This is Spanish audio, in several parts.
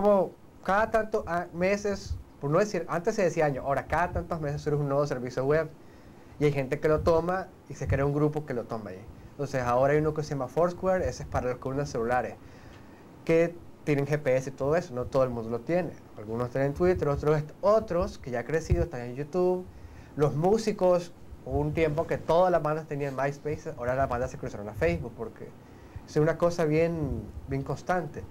como cada tantos meses, por no decir, antes se decía año, ahora cada tantos meses surge un nuevo servicio web y hay gente que lo toma y se crea un grupo que lo toma ahí. Entonces ahora hay uno que se llama Foursquare, ese es para los columnas celulares, que tienen GPS y todo eso, no todo el mundo lo tiene. Algunos tienen Twitter, otros, otros que ya han crecido están en YouTube. Los músicos, un tiempo que todas las bandas tenían MySpace, ahora las bandas se cruzaron a Facebook porque es una cosa bien, bien constante.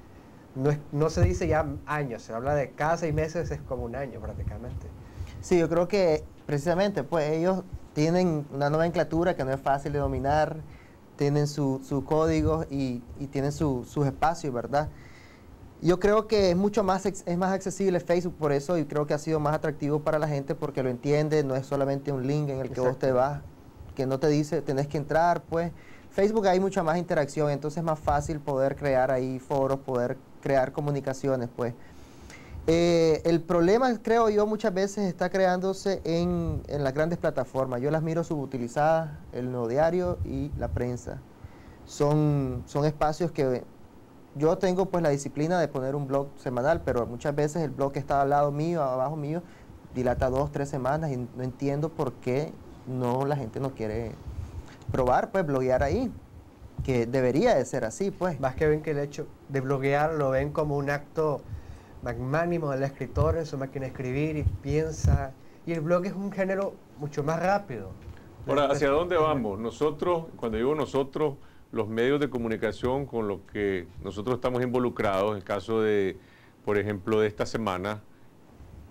No, no se dice ya años, se habla de cada seis meses, es como un año prácticamente. Sí, yo creo que precisamente pues ellos tienen una nomenclatura que no es fácil de dominar, tienen su, su código y, y tienen su, sus espacios, ¿verdad? Yo creo que es mucho más, es más accesible Facebook por eso y creo que ha sido más atractivo para la gente porque lo entiende, no es solamente un link en el que vos te vas, que no te dice tenés que entrar, pues. Facebook hay mucha más interacción, entonces es más fácil poder crear ahí foros, poder crear comunicaciones, pues. Eh, el problema, creo yo, muchas veces está creándose en, en, las grandes plataformas. Yo las miro subutilizadas, el nuevo diario y la prensa. Son, son espacios que yo tengo pues la disciplina de poner un blog semanal, pero muchas veces el blog que está al lado mío, abajo mío, dilata dos, tres semanas y no entiendo por qué no la gente no quiere probar, pues bloguear ahí, que debería de ser así, pues. Más que ven que el hecho de bloguear lo ven como un acto magnánimo del escritor en su máquina de escribir y piensa, y el blog es un género mucho más rápido. Ahora, ¿hacia dónde vamos? Nosotros, cuando digo nosotros, los medios de comunicación con los que nosotros estamos involucrados, en el caso de, por ejemplo, de esta semana,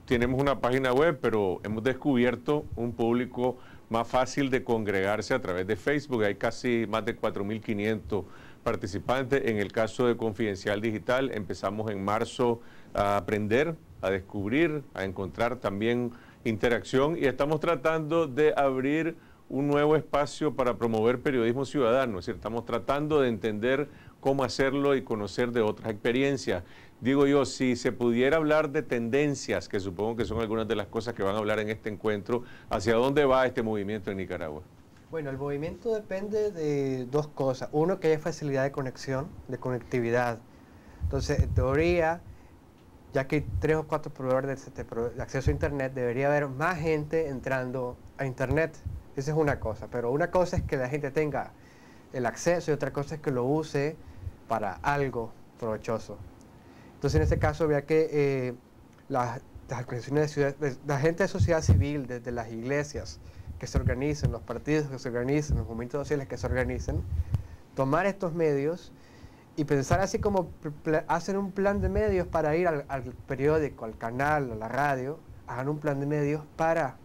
tenemos una página web, pero hemos descubierto un público más fácil de congregarse a través de Facebook. Hay casi más de 4.500 participantes. En el caso de Confidencial Digital, empezamos en marzo a aprender, a descubrir, a encontrar también interacción y estamos tratando de abrir un nuevo espacio para promover periodismo ciudadano. Es decir, estamos tratando de entender cómo hacerlo y conocer de otras experiencias. Digo yo, si se pudiera hablar de tendencias, que supongo que son algunas de las cosas que van a hablar en este encuentro, ¿hacia dónde va este movimiento en Nicaragua? Bueno, el movimiento depende de dos cosas. Uno, que haya facilidad de conexión, de conectividad. Entonces, en teoría, ya que hay tres o cuatro proveedores de acceso a Internet, debería haber más gente entrando a Internet. Esa es una cosa, pero una cosa es que la gente tenga el acceso y otra cosa es que lo use para algo provechoso. Entonces, en este caso, vea que eh, las, organizaciones de ciudad, la gente de sociedad civil, desde las iglesias que se organicen, los partidos que se organicen, los movimientos sociales que se organicen, tomar estos medios y pensar así como hacer un plan de medios para ir al, al periódico, al canal, a la radio, hagan un plan de medios para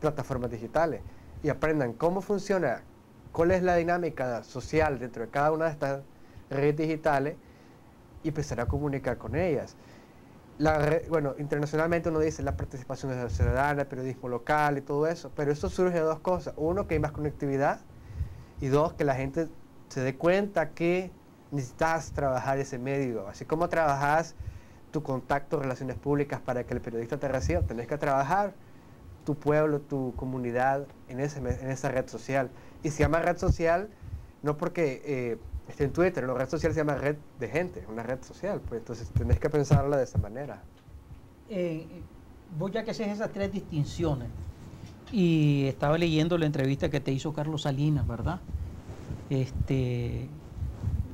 plataformas digitales y aprendan cómo funciona, cuál es la dinámica social dentro de cada una de estas redes digitales y empezar a comunicar con ellas. La bueno, internacionalmente uno dice la participación de la ciudadana, el periodismo local y todo eso, pero eso surge de dos cosas. Uno, que hay más conectividad y dos, que la gente se dé cuenta que necesitas trabajar ese medio. Así como trabajas tu contacto, relaciones públicas para que el periodista te reciba, tenés que trabajar tu pueblo, tu comunidad en, ese, en esa red social. Y se llama red social no porque eh, esté en Twitter, la red social se llama red de gente, una red social, pues entonces tenés que pensarla de esa manera. Eh, vos ya que haces esas tres distinciones, y estaba leyendo la entrevista que te hizo Carlos Salinas, ¿verdad? Este,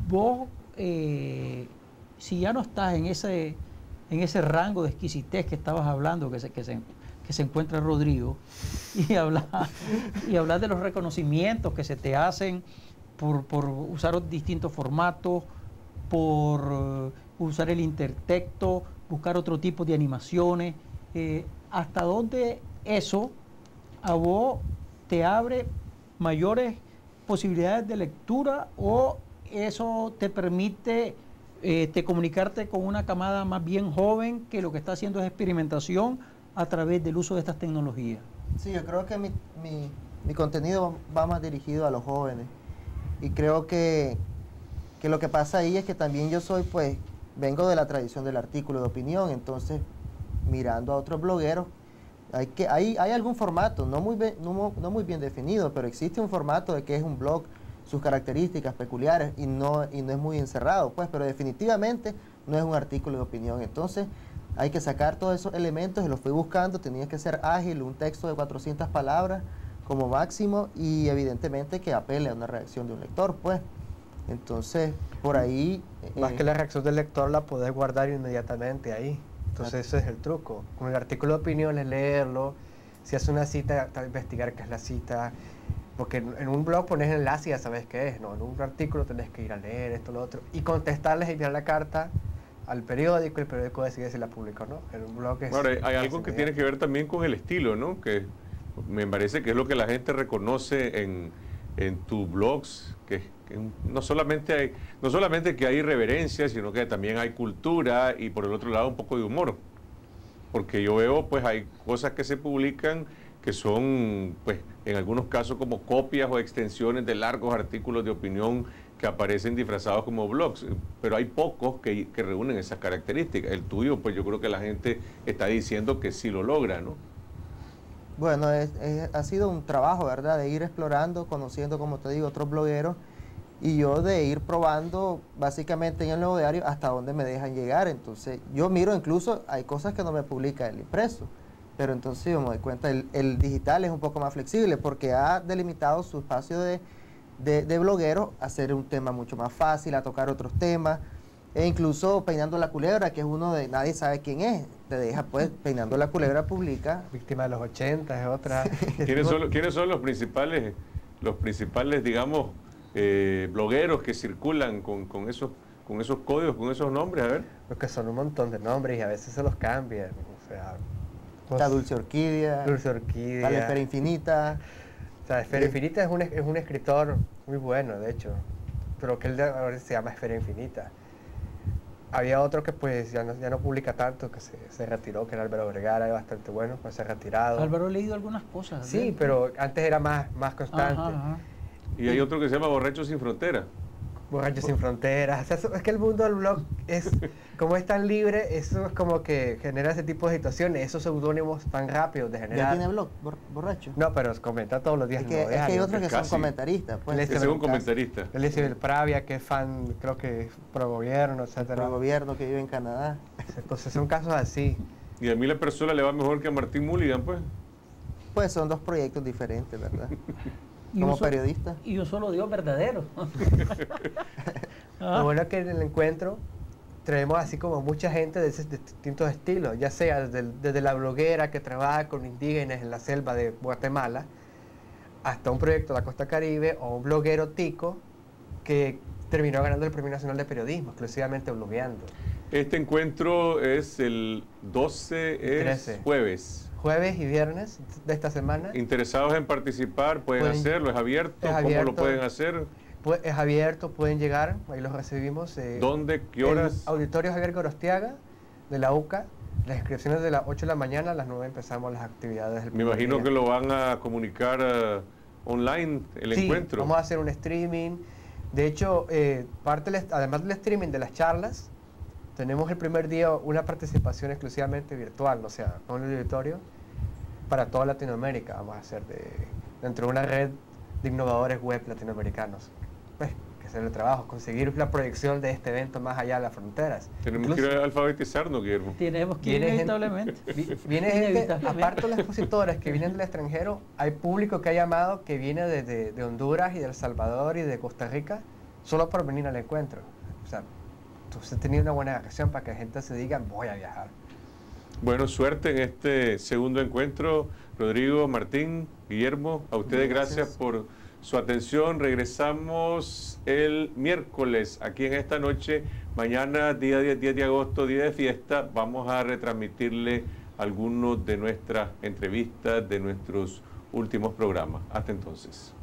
vos, eh, si ya no estás en ese, en ese rango de exquisitez que estabas hablando, que se, que se que se encuentra Rodrigo y hablar, y hablar de los reconocimientos que se te hacen por, usar distintos formatos, por eh, usar el intertexto, buscar otro tipo de animaciones. Eh, ¿Hasta dónde eso a vos te abre mayores posibilidades de lectura o eso te permite eh, te comunicarte con una camada más bien joven que lo que está haciendo es experimentación a través del uso de estas tecnologías? Sí, yo creo que mi, mi, contenido va más dirigido a los jóvenes. Y creo que, que, lo que pasa ahí es que también yo soy, pues, vengo de la tradición del artículo de opinión, entonces, mirando a otros blogueros, hay, que, hay, hay algún formato, no muy, no, no muy bien definido, pero existe un formato de que es un blog, sus características peculiares y no, y no es muy encerrado, pues, pero definitivamente no es un artículo de opinión. Entonces, hay que sacar todos esos elementos y los fui buscando, tenía que ser ágil, un texto de 400 palabras como máximo y evidentemente que apele a una reacción de un lector, pues. Entonces, por ahí... Más que la reacción del lector la podés guardar inmediatamente ahí. Entonces, ese es el truco. Con el artículo de opinión es leerlo. Si hace una cita, investigar qué es la cita. Porque en un blog pones enlace y ya sabes qué es. No, en un artículo tenés que ir a leer esto, lo otro. Y contestarles y enviar la carta al periódico, el periódico decide si la publica o no. En un blog es, Ahora, hay algo que tiene que ver también con el estilo, ¿no? Que me parece que es lo que la gente reconoce en, en tus blogs, que, no, solamente hay, no solamente que hay reverencia, sino que también hay cultura y por el otro lado un poco de humor. Porque yo veo, pues hay cosas que se publican que son, pues, en algunos casos como copias o extensiones de largos artículos de opinión que aparecen disfrazados como blogs, pero hay pocos que, reúnen esas características. El tuyo, pues yo creo que la gente está diciendo que sí lo logra, ¿no? Bueno, ha sido un trabajo, ¿verdad? De ir explorando, conociendo, como te digo, otros blogueros y yo de ir probando básicamente en el nuevo diario hasta dónde me dejan llegar. Entonces, yo miro incluso, hay cosas que no me publica el impreso, pero entonces yo me doy cuenta, el, el digital es un poco más flexible porque ha delimitado su espacio de de, de blogueros hacer un tema mucho más fácil, a tocar otros temas. E incluso Peinando la Culebra, que es uno de nadie sabe quién es, te deja pues Peinando la Culebra publica. Víctima de los 80 es otra. ¿Quiénes son, ¿Quiénes son los principales, los principales, digamos, eh, blogueros que circulan con, con, esos, con esos códigos, con esos nombres? A ver. Porque son un montón de nombres y a veces se los cambian. O sea, Está Dulce Orquídea. Dulce Orquídea. La Esfera Infinita. O sea, Esfera Infinita es un, es un escritor muy bueno, de hecho, pero que él ahora se llama Esfera Infinita. Había otro que pues ya no, ya no publica tanto, que se, se retiró, que era Álvaro Vergara, es bastante bueno, pues se ha retirado. Álvaro ha leído algunas cosas. Sí, pero antes era más, más constante. Y hay otro que se llama Borracho sin Frontera. Borracho sin fronteras. es que el mundo del blog es, como es tan libre, eso es como que genera ese tipo de situaciones, esos seudónimos tan rápidos de generar. ¿Ya tiene blog, borracho? No, pero comenta todos los días. Es que, es que hay otros que son comentaristas. Pues. Es un comentarista. Él dice el Pravia, que es fan, creo que pro gobierno, etcétera. Pro gobierno que vive en Canadá. Entonces son casos así. Y a mí la persona le va mejor que a Martín Mulligan, pues. Pues son dos proyectos diferentes, ¿verdad? como periodista. Y un solo Dios verdadero. Lo bueno es que en el encuentro traemos así como mucha gente de, distintos estilos, ya sea desde, la bloguera que trabaja con indígenas en la selva de Guatemala, hasta un proyecto de la costa caribe o un bloguero tico que terminó ganando el Premio Nacional de Periodismo, exclusivamente blogueando. Este encuentro es el 12, es jueves jueves y viernes de esta semana. Interesados en participar, pueden, hacerlo, es abierto, ¿cómo lo pueden hacer? Es abierto, pueden llegar, ahí los recibimos. Eh, ¿Dónde? ¿Qué horas? Auditorio Javier Gorostiaga, de la UCA. Las inscripciones de las 8 de la mañana, a las 9 empezamos las actividades del Me imagino que lo van a comunicar eh, online, el sí, encuentro. vamos a hacer un streaming. De hecho, eh, parte además del streaming de las charlas, tenemos el primer día una participación exclusivamente virtual, o sea, con el auditorio, para toda Latinoamérica. Vamos a hacer de, dentro de una red de innovadores web latinoamericanos. Pues, que hacer el trabajo, conseguir la proyección de este evento más allá de las fronteras. Tenemos que ir a alfabetizarnos, Guillermo. Tenemos que ir inevitablemente. viene gente, aparte de los expositores que vienen del extranjero, hay público que ha llamado que viene de, de Honduras y de El Salvador y de Costa Rica solo por venir al encuentro. O sea, usted tenido una buena reacción para que la gente se diga, voy a viajar. Bueno, suerte en este segundo encuentro. Rodrigo, Martín, Guillermo, a ustedes gracias, por su atención. Regresamos el miércoles aquí en esta noche. Mañana, día 10, 10 de agosto, día de fiesta, vamos a retransmitirle algunos de nuestras entrevistas, de nuestros últimos programas. Hasta entonces.